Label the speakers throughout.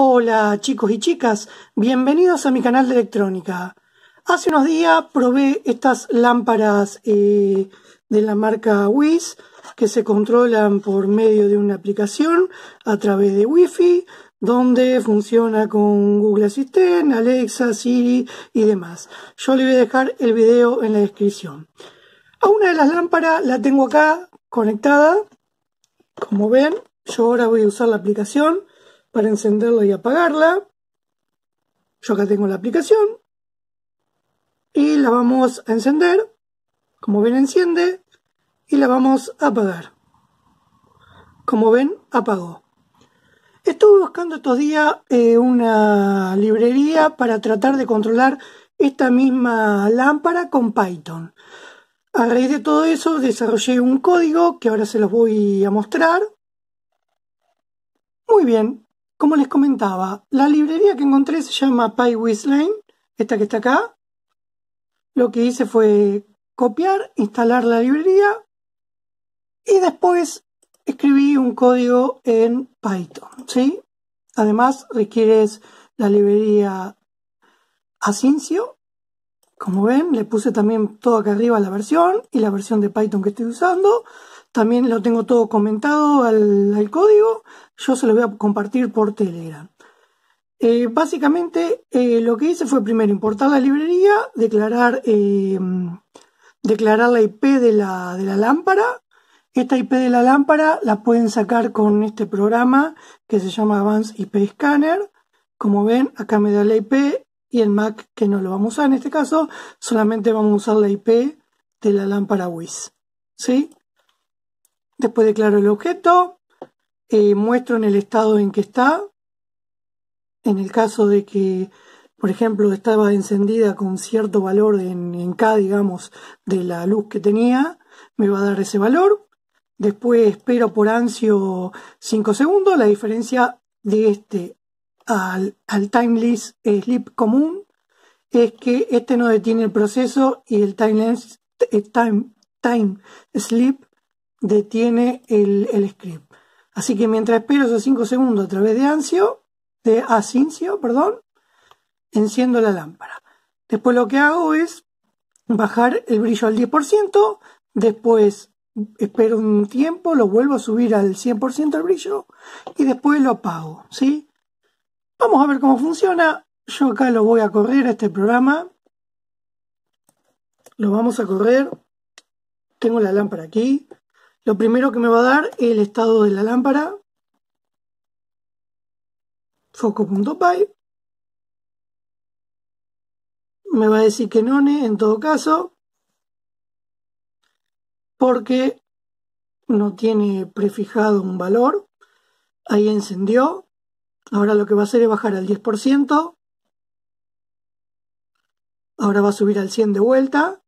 Speaker 1: Hola chicos y chicas, bienvenidos a mi canal de electrónica. Hace unos días probé estas lámparas eh, de la marca Wiz que se controlan por medio de una aplicación a través de Wi-Fi donde funciona con Google Assistant, Alexa, Siri y demás. Yo le voy a dejar el video en la descripción. A una de las lámparas la tengo acá conectada. Como ven, yo ahora voy a usar la aplicación para encenderla y apagarla. Yo acá tengo la aplicación y la vamos a encender. Como ven enciende y la vamos a apagar. Como ven apagó. Estuve buscando estos días eh, una librería para tratar de controlar esta misma lámpara con Python. A raíz de todo eso desarrollé un código que ahora se los voy a mostrar. Muy bien, como les comentaba, la librería que encontré se llama PyWizline, esta que está acá. Lo que hice fue copiar, instalar la librería y después escribí un código en Python, ¿sí? Además requieres la librería Asyncio. Como ven, le puse también todo acá arriba la versión y la versión de Python que estoy usando. También lo tengo todo comentado al, código. Yo se lo voy a compartir por Telegram. Eh, básicamente eh, lo que hice fue primero importar la librería, declarar, eh, declarar la IP de la, de la lámpara. Esta IP de la lámpara la pueden sacar con este programa que se llama Advanced IP Scanner. Como ven, acá me da la IP y el MAC que no lo vamos a usar en este caso, solamente vamos a usar la IP de la lámpara WIS. ¿Sí? Después declaro el objeto, eh, muestro en el estado en que está. En el caso de que, por ejemplo, estaba encendida con cierto valor en, en K, digamos, de la luz que tenía, me va a dar ese valor. Después espero por ansio 5 segundos. La diferencia de este al, al timeless sleep común es que este no detiene el proceso y el timeless eh, time, time sleep detiene el, script. Así que mientras espero esos 5 segundos a través de Ancio, de Asincio, perdón, enciendo la lámpara. Después lo que hago es bajar el brillo al 10%, después espero un tiempo, lo vuelvo a subir al 100% el brillo y después lo apago, ¿sí? Vamos a ver cómo funciona. Yo acá lo voy a correr a este programa. Lo vamos a correr. Tengo la lámpara aquí. Lo primero que me va a dar es el estado de la lámpara. Foco.py. Me va a decir que no, en todo caso. Porque no tiene prefijado un valor. Ahí encendió. Ahora lo que va a hacer es bajar al 10%. Ahora va a subir al 100 de vuelta.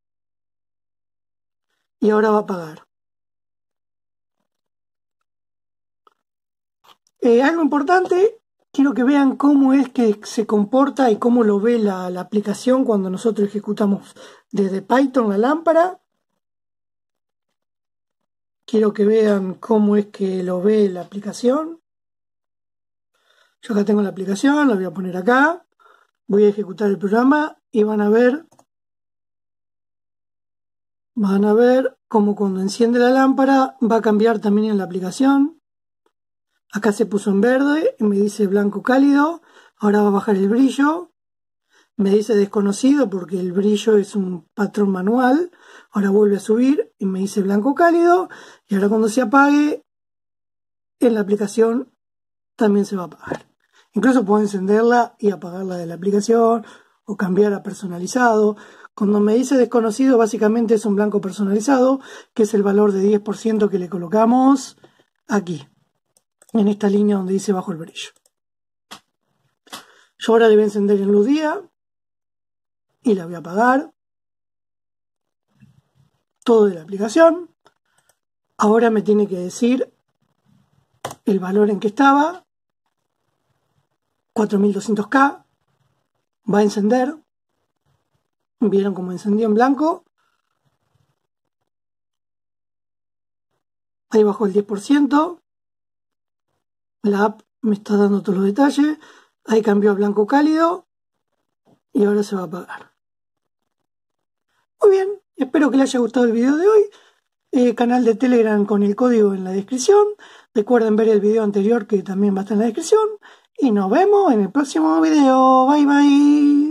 Speaker 1: Y ahora va a apagar. Eh, algo importante, quiero que vean cómo es que se comporta y cómo lo ve la, aplicación cuando nosotros ejecutamos desde Python la lámpara. Quiero que vean cómo es que lo ve la aplicación. Yo acá tengo la aplicación, la voy a poner acá. Voy a ejecutar el programa y van a ver van a ver cómo cuando enciende la lámpara va a cambiar también en la aplicación. Acá se puso en verde y me dice blanco cálido. Ahora va a bajar el brillo. Me dice desconocido porque el brillo es un patrón manual. Ahora vuelve a subir y me dice blanco cálido. Y ahora cuando se apague, en la aplicación también se va a apagar. Incluso puedo encenderla y apagarla de la aplicación o cambiar a personalizado. Cuando me dice desconocido, básicamente es un blanco personalizado, que es el valor de 10% que le colocamos aquí en esta línea donde dice bajo el brillo. Yo ahora le voy a encender en luz día y la voy a apagar. Todo de la aplicación. Ahora me tiene que decir el valor en que estaba. 4200K. Va a encender. ¿Vieron cómo encendió en blanco? Ahí bajó el 10% la app me está dando todos los detalles. Ahí cambió a blanco cálido y ahora se va a apagar. Muy bien, espero que les haya gustado el video de hoy. Eh, canal de Telegram con el código en la descripción. Recuerden ver el video anterior que también va a estar en la descripción. Y nos vemos en el próximo video. Bye bye.